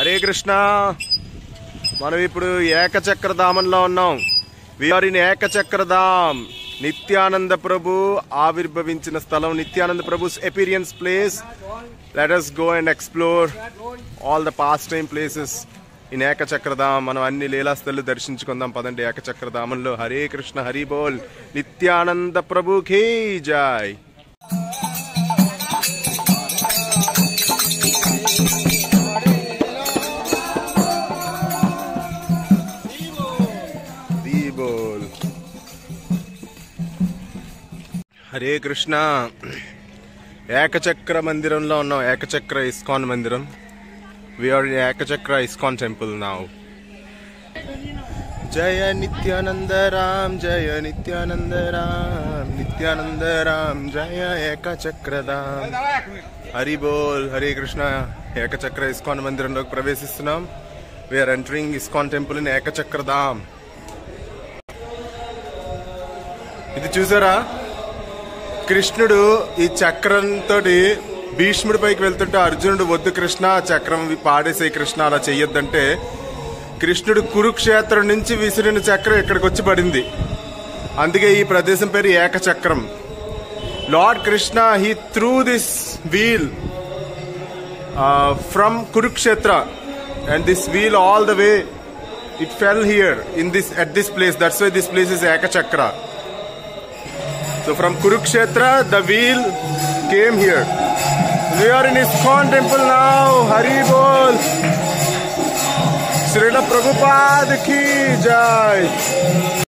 హరే కృష్ణ. మనం ఇప్పుడు ఏకచక్రధామంలో ఉన్నాం. We are in Ekachakra Dham Nityananda Prabhu ఆవిర్భవించిన స్థలం Nityananda Prabhu's appearance place let us go and explore all the past time places in Ekachakradham మనం అన్ని లీలాస్థలు దర్శించుకుందాం. పదండి ఏకచక్రధామంలో హరే కృష్ణ హరి బోల్. నిత్యానంద ప్రభు కే జాయ్ హరే కృష్ణ. ఏకచక్ర మందిరంలో ఉన్నాం. ఏకచక్ర ఇస్కాన్ మందిరం. We are Ekachakra ISKCON temple నా జయ నిత్యానంద రామ్ జయ నిత్యానంద రామ్ నిత్యానంద రామ్ జయ ఏకచక్రధామ్ హరి బోల్ హరే కృష్ణ. ఏకచక్ర ఇస్కాన్ మందిరంలోకి ప్రవేశిస్తున్నాం. We are entering ISKCON temple in Ekachakradham ఇది చూసారా? కృష్ణుడు ఈ చక్రంతో భీష్ముడి పైకి వెళ్తుంటే అర్జునుడు వద్దు కృష్ణ చక్రం పాడేసే కృష్ణ అలా చెయ్యొద్దంటే. కృష్ణుడు కురుక్షేత్రం నుంచి విసిరిన చక్రం ఇక్కడికి వచ్చి పడింది. అందుకే ఈ ప్రదేశం పేరు ఏకచక్రం. Lord Krishna he threw this wheel from Kurukshetra and this wheel all the way it fell here in this at this place that's why this place is Ekachakra. So from Kurukshetra, the wheel came here. We are in ISKCON temple now. Hari Bol. Srila Prabhupada ki jai.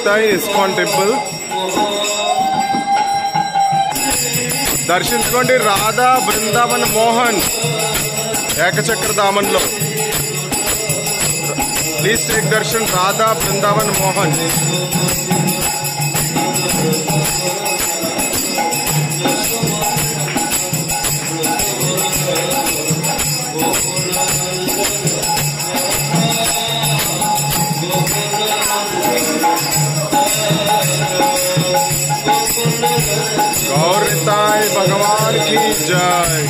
Gauranitai ISKCON temple దర్శించుకోండి రాధా బృందావన్ మోహన్ ఏకచక్ర దామన్లో please take darshan Radha Brindavan Mohan Gaur Nitai भगवान की जय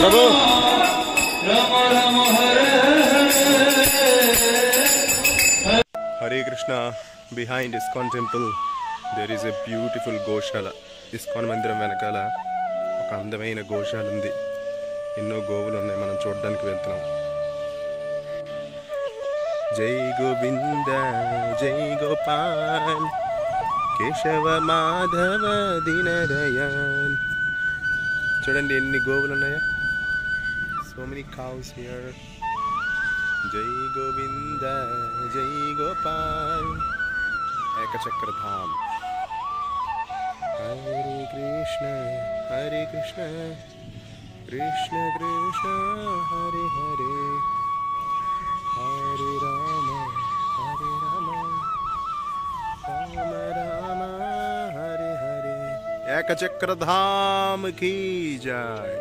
Prabhu Krishna behind ISKCON temple there is a beautiful goshala ISKCON మందిరం వెనకాల ఒక అందమైన గోశాల ఉంది ఎన్నో గోవులు ఉన్నాయి మనం చూడడానికి వెళ్తున్నాం జై గోవింద జై గోపాల్ కేశవ మాధవ దినదయాన్ చూడండి ఎన్ని గోవులు ఉన్నాయా సో మెనీ కావ్స్ హియర్ జై గోవింద జై గోపాల్ ఏకచక్రధామ్ ధామ్ హరే కృష్ణ హరే కృష్ణ కృష్ణ కృష్ణ హరే హరే హరే రామ హరే రామ రామ రామ హరే హరే ఏకచక్ర ధామ్ కీ జై